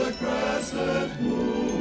the crescent moon.